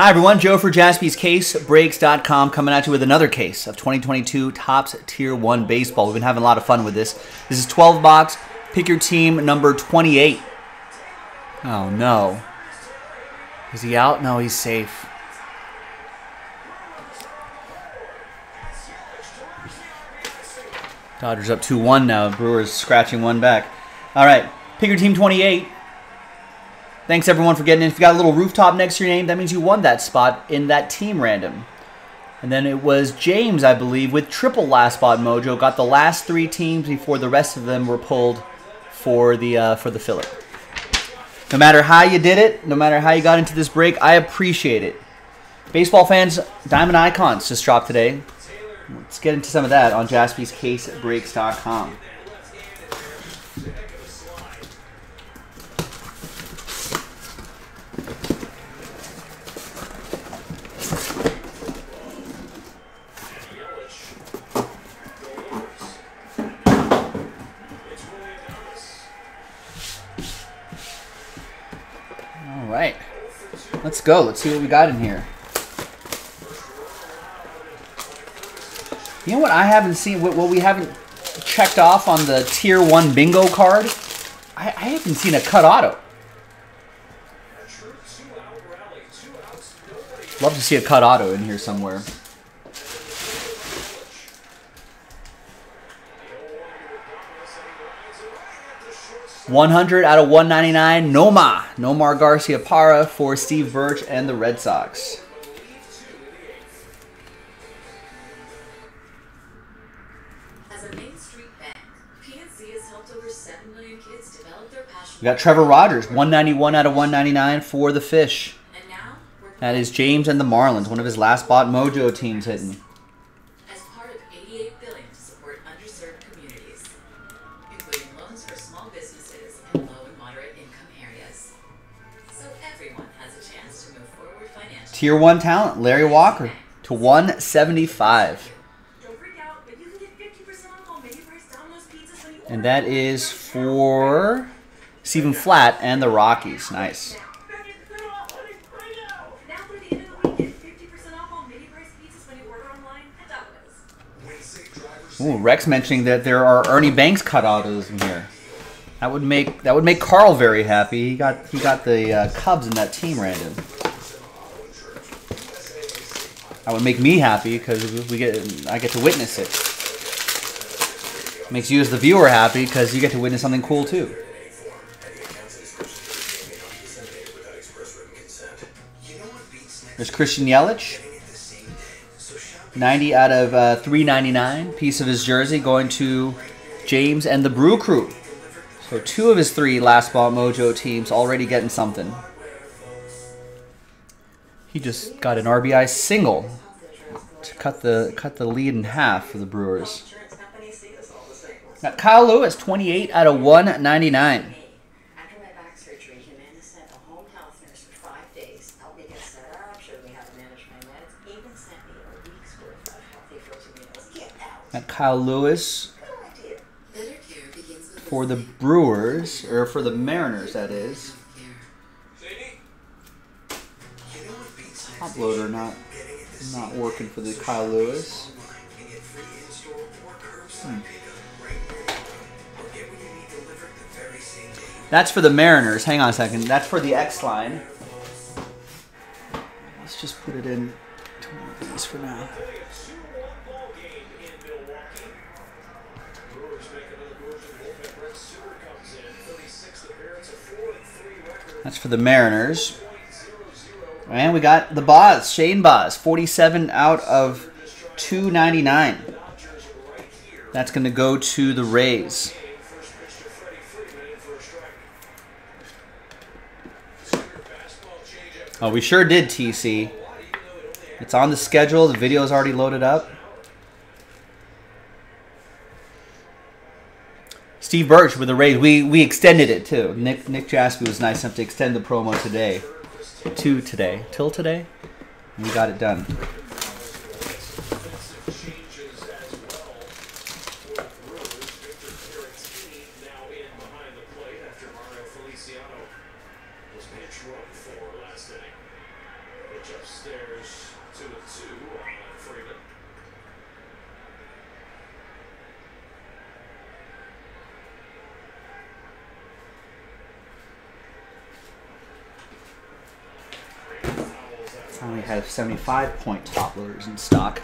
Hi, everyone. Joe for jaspyscasebreaks.com coming at you with another case of 2022 Topps Tier 1 Baseball. We've been having a lot of fun with this. This is 12 box. Pick your team number 28. Oh, no. Is he out? No, he's safe. Dodgers up 2-1 now. Brewers scratching one back. All right. Pick your team 28. Thanks everyone for getting in. If you got a little rooftop next to your name, that means you won that spot in that team random. And then it was James, I believe, with triple last spot mojo, got the last three teams before the rest of them were pulled for the uh, for the filler. No matter how you did it, no matter how you got into this break, I appreciate it. Baseball fans, Diamond Icons just dropped today. Let's get into some of that on jaspyscasebreaks.com. All right. Let's go. Let's see what we got in here. You know what I haven't seen, what, what we haven't checked off on the Tier 1 bingo card? I, I haven't seen a cut auto. Love to see a cut auto in here somewhere. One hundred out of one ninety nine. Noma, Nomar Garciaparra for Steve Birch and the Red Sox. As a Main Street bank, PNC has helped over 7 million kids develop their passion. We got Trevor Rogers, 191 out of 199 for the Fish. And now, we're That is James and the Marlins, one of his last bought mojo teams hitting. Tier 1 talent, Larry Walker to 175. Don't freak out, but you can get 50% off all menu price Domino's pizzas when you And that is for Stephen Flat and the Rockies. Nice. Now through the end of the week, get 50% off all menu price pizzas when you order online at Domino's. Ooh, Rex mentioning that there are Ernie Banks cut autos in here. That would make that would make Carl very happy. He got he got the uh, Cubs in that team random. That would make me happy because we get I get to witness it. Makes you as the viewer happy because you get to witness something cool too. There's Christian Yelich. 90 out of uh, 399. Piece of his jersey going to James and the Brew Crew. So two of his three last ball mojo teams already getting something. He just got an RBI single to cut the cut the lead in half for the Brewers. Got Kyle Lewis, 28 out of 199. After my back surgery, Humana sent a home health nurse five days, helped me get set up, showed me how to manage my meds, even sent me a week's worth of healthy frozen meals. Get out. Got Kyle Lewis for the Brewers, or for the Mariners, that is. Top loader not not working for the Kyle Lewis. Hmm. That's for the Mariners. Hang on a second. That's for the X line. Let's just put it in to for now. That's for the Mariners. And we got the Baz, Shane Baz, 47 out of 299. That's going to go to the Rays. Oh, we sure did, TC. It's on the schedule. The video is already loaded up. Steve Birch with the Rays. We we extended it too. Nick Nick Jaspy was nice enough to extend the promo today. To today. Till today. We got it done. Feliciano was pitch run for last inning. Pitch up There's two and two on Freeman. Freeman fouls that one. Only have 75 point top loaders in stock.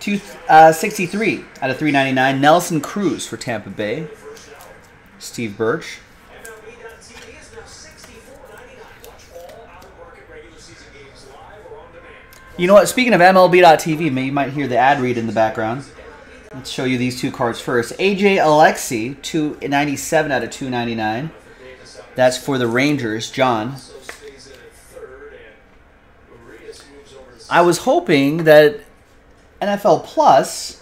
Two, uh, 63 out of 399. Nelson Cruz for Tampa Bay. Steve Birch. MLB.TV is now $64.99. Watch all out-of-market regular season games live or on demand. You know what? Speaking of MLB.TV, you might hear the ad read in the background. Let's show you these two cards first. AJ Alexy, 297 out of 299. That's for the Rangers, John. I was hoping that NFL Plus,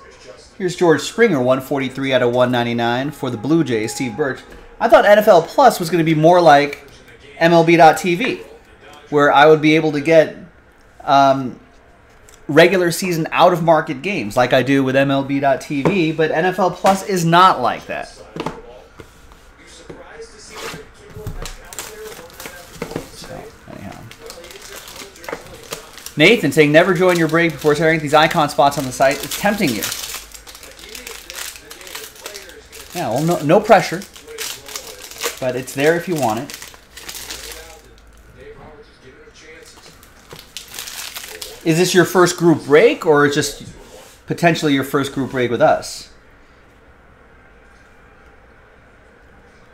here's George Springer, 143 out of 199 for the Blue Jays, Steve Birch. I thought NFL Plus was going to be more like MLB.TV, where I would be able to get um, regular season out of market games like I do with MLB.TV, but NFL Plus is not like that. Nathan saying never join your break before staring at these icon spots on the site. It's tempting you. Yeah, well, no, no pressure, but it's there if you want it out that Dave Roberts is giving him chances. Is this your first group break or just potentially your first group break with us?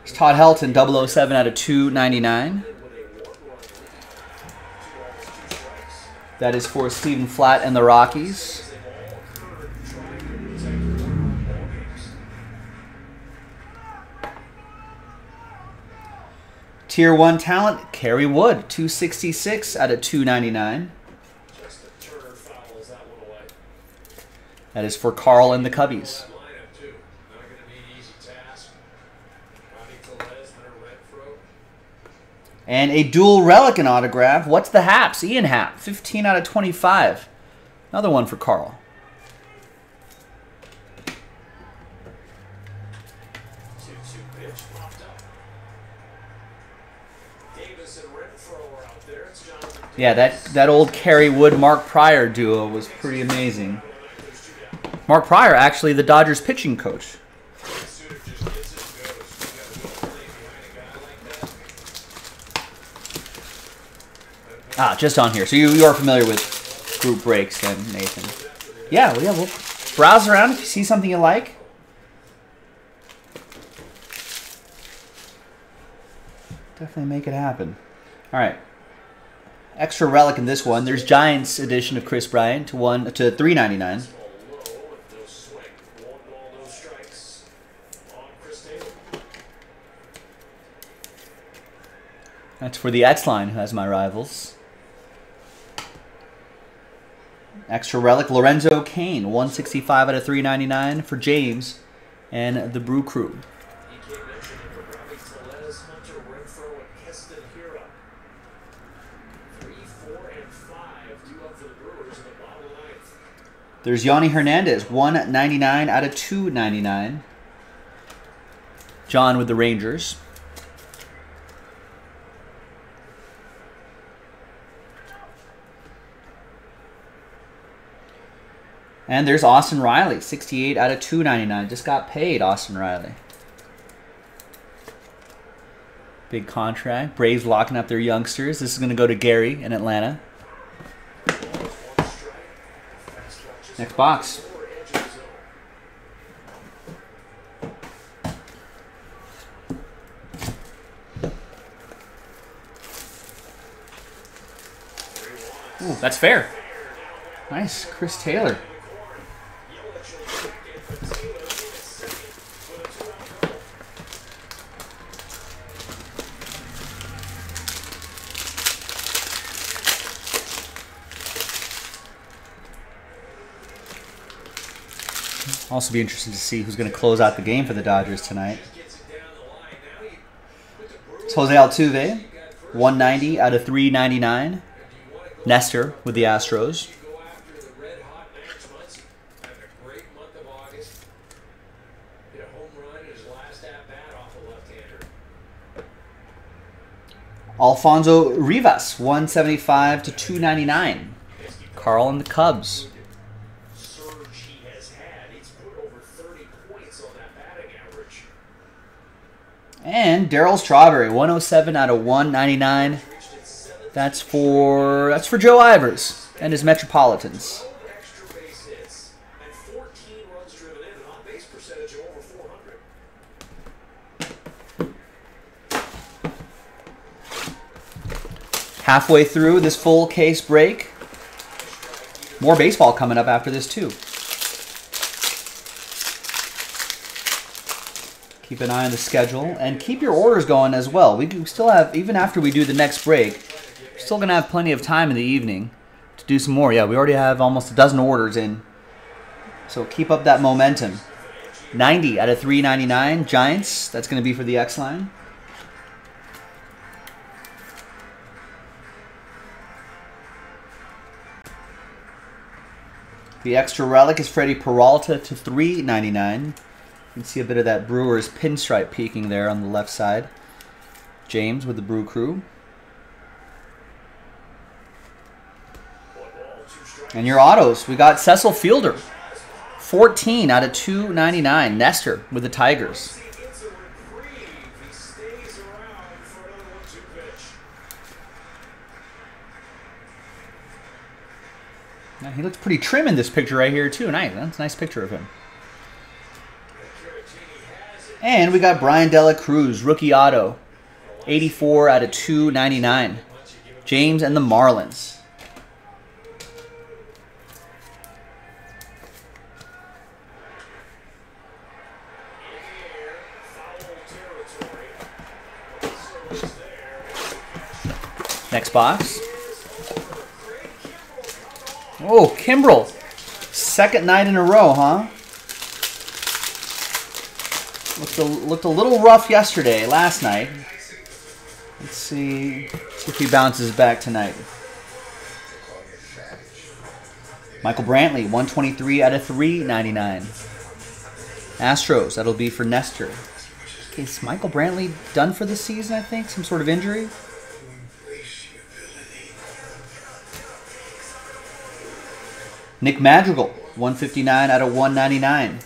It's Todd Helton, 007 out of 299. With a one-run lead, two balls, two strikes. That is for Stephen Flat and the Rockies. Tier 1 talent, Kerry Wood, 266 out of 299. That is for Carl and the Cubbies. And a dual relic and autograph. What's the Haps? Ian Happ, 15 out of 25. Another one for Carl. Yeah, that, that old Kerry Wood Mark Prior duo was pretty amazing. Mark Prior, actually the Dodgers pitching coach. Ah, just on here. So you, you are familiar with group breaks then, Nathan. Yeah, well, yeah, we'll browse around if you see something you like. Definitely make it happen. All right. Extra relic in this one. There's Giants edition of Kris Bryant to one to 399. That's for the X line, who has my rivals. Extra relic Lorenzo Cain, 165 out of 399 for James and the Brew Crew. There's Yonny Hernandez, 199 out of 299. John with the Rangers. And there's Austin Riley, 68 out of 299. Just got paid, Austin Riley. Big contract. Braves locking up their youngsters. This is going to go to Gary in Atlanta. Next box. Ooh, that's fair. Nice, Chris Taylor. Yelich will check in for Taylor in second with a two-out double. Also, be interesting to see who's going to close out the game for the Dodgers tonight. Gets it down the line. Now you put the Brewers Jose Altuve, 190 out of 399. Nestor with the Astros. Alfonso Rivas, 175 to 299. Carl and the Cubs. Surge he has had. He's put over 30 points on that batting average. And Darryl Strawberry, 107 out of 199. Reached its seventh That's for that's for Joe Ivers and his Metropolitans. extra base hits and 14 runs driven in, on-base percentage of over 400. Halfway through this full case break. More baseball coming up after this too. Keep an eye on the schedule and keep your orders going as well. We still have even after we do the next break, we're still gonna have plenty of time in the evening to do some more. Yeah, we already have almost a dozen orders in. So keep up that momentum. 90 out of 399 Giants. That's going to be for the X line. The extra relic is Freddie Peralta to 399. You can see a bit of that Brewers pinstripe peeking there on the left side. James with the Brew Crew. And your autos, we got Cecil Fielder. 14 out of 299. Nestor with the Tigers. Yeah, he looks pretty trim in this picture right here too. Nice. That's a nice picture of him. And we got Bryan De La Cruz, rookie auto. 84 out of 299. James and the Marlins. Next box. Oh, Kimbrel. Second night in a row, huh? Looked a, looked a little rough yesterday, last night. Let's see, if he bounces back tonight. Michael Brantley, 123 out of 399. Astros, that'll be for Nestor. Is Michael Brantley done for the season, I think? Some sort of injury? Nick Madrigal, 159 out of 199.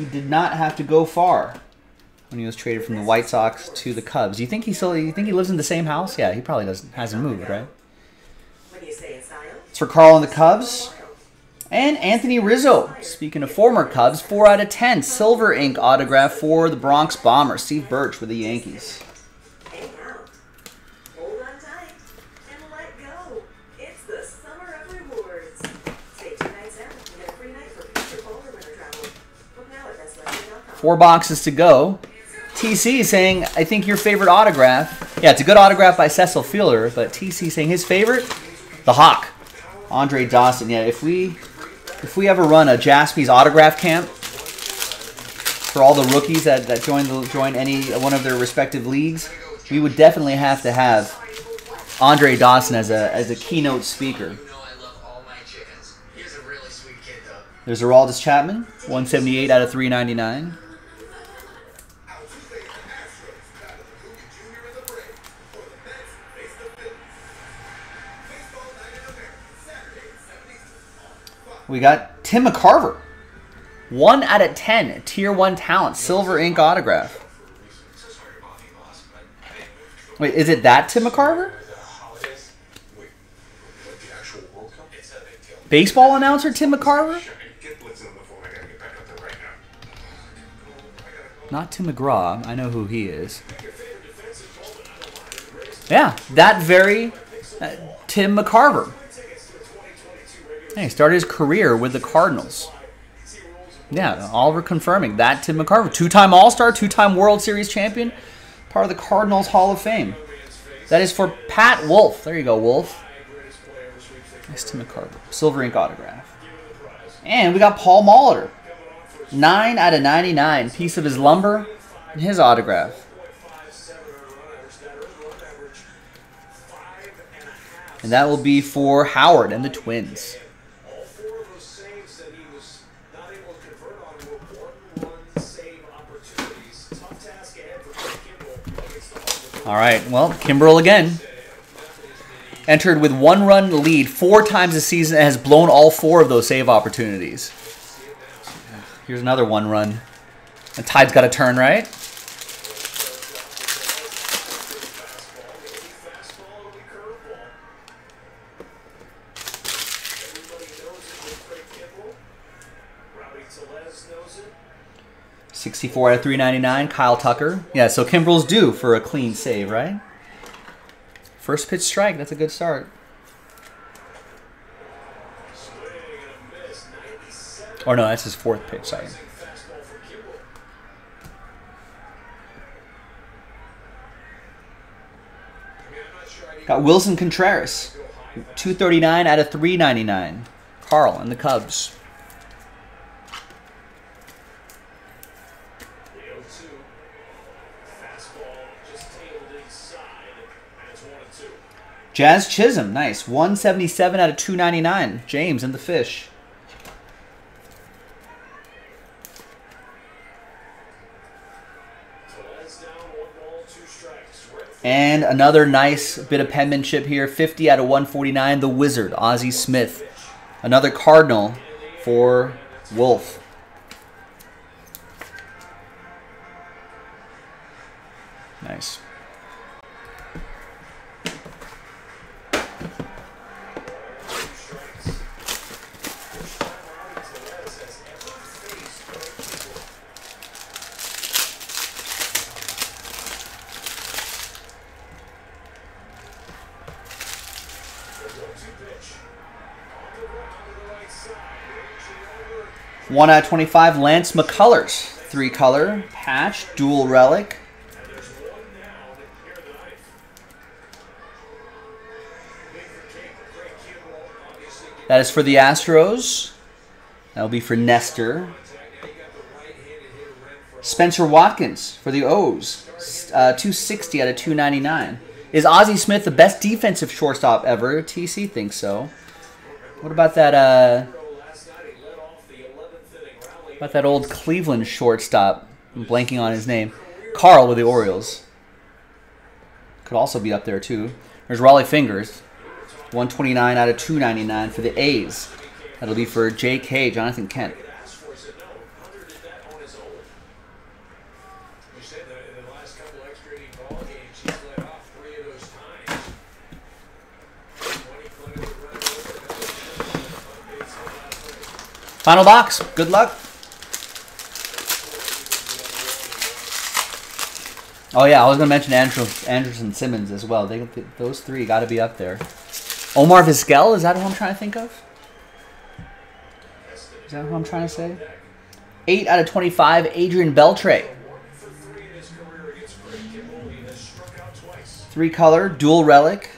He did not have to go far when he was traded from the White Sox to the Cubs. You think he still? You think he lives in the same house? Yeah, he probably doesn't. Hasn't moved, right? Do. It's for Carl and the Cubs. And Anthony Rizzo, speaking of former Cubs, 4 out of 10. Silver ink autograph for the Bronx Bombers. Steve Birch with the Yankees. Four boxes to go. TC saying, I think your favorite autograph. Yeah, it's a good autograph by Cecil Fielder, but TC saying his favorite, the Hawk, Andre Dawson. Yeah, if we if we ever run a Jaspy's autograph camp for all the rookies that, that join the, join any one of their respective leagues, we would definitely have to have Andre Dawson as a as a keynote speaker. You know I love all my chickens. He's a really sweet kid, though. There's Aroldis Chapman, 178 out of 399. We got Tim McCarver. 1 out of 10. Tier 1 talent. Silver ink autograph. Wait, is it that Tim McCarver? Baseball announcer Tim McCarver? Not Tim McGraw. I know who he is. Yeah, that very uh, Tim McCarver. Hey, started his career with the Cardinals. Yeah, Oliver confirming that Tim McCarver, two-time All-Star, two-time World Series champion, part of the Cardinals Hall of Fame. That is for Pat Wolf. There you go, Wolf. Nice Tim McCarver, silver ink autograph. And we got Paul Molitor, nine out of ninety-nine, piece of his lumber, and his autograph. And that will be for Howard and the Twins. All right, well, Kimbrel again. Entered with one run lead four times this season and has blown all four of those save opportunities. Here's another one run. The tide's got to turn, right? 64 out of 399. Kyle Tucker. Yeah, so Kimbrel's due for a clean save, right? First pitch strike. That's a good start. Swing and a miss. 97 Or no, that's his fourth pitch. Sorry. Got Willson Contreras. 239 out of 399. Carl and the Cubs. The 0 2. Fastball just tailed inside. And it's 1 and 2. Jazz Chisholm. Nice. 177 out of 299. James and the Fish. And another nice bit of penmanship here. 50 out of 149. The Wizard, Ozzie Smith. Another Cardinal for Wolf. Nice. two strikes. First time Rowdy Tellez has ever faced Craig Kimbrel. The 1 2 pitch. On the ground to the right side. Reaching over. 1 out of 25. Lance McCullers. Three color. Patch. Dual relic. That is for the Astros. That will be for Nestor. Spenser Watkins for the O's. Uh, 260 out of 299. Is Ozzie Smith the best defensive shortstop ever? TC thinks so. What about that? Uh, Last night he led off the 11th inning rally. About that old Cleveland shortstop? I'm blanking on his name. Carl with the Orioles. Could also be up there too. There's Rollie Fingers. 129 out of 299 for the A's. That'll be for J.K. Jonathan Kent. Final box. Good luck. Oh yeah, I was gonna mention Andrew, Andrelton Simmons as well. They those three got to be up there. Omar Vizquel is that who I'm trying to think of? Is that who I'm trying to say? Eight out of twenty-five. Adrian Beltre, three color, dual relic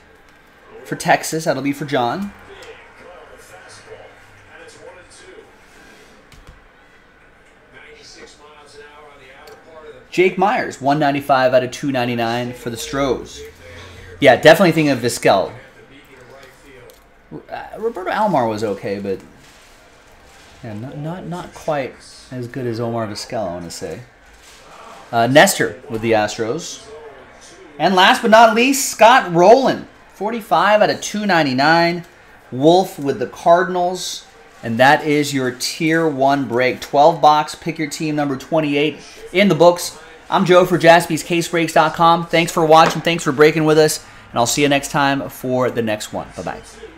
for Texas. That'll be for John. Big glove of fastball, and it's one and two. 96 miles an hour on the outer part of the Jake Meyers, 195 out of 299 for the Stros. Yeah, definitely thinking of Vizquel. Uh, Roberto Alomar was okay, but yeah, not not not quite as good as Omar Vizquel. I want to say. Uh, Nestor with the Astros, and last but not least, Scott Rolen, 45 out of 299. Wolf with the Cardinals, and that is your Tier One break. 12 box. Pick your team number 28 in the books. I'm Joe for JaspysCaseBreaks.com. Thanks for watching. Thanks for breaking with us, and I'll see you next time for the next one. Bye bye.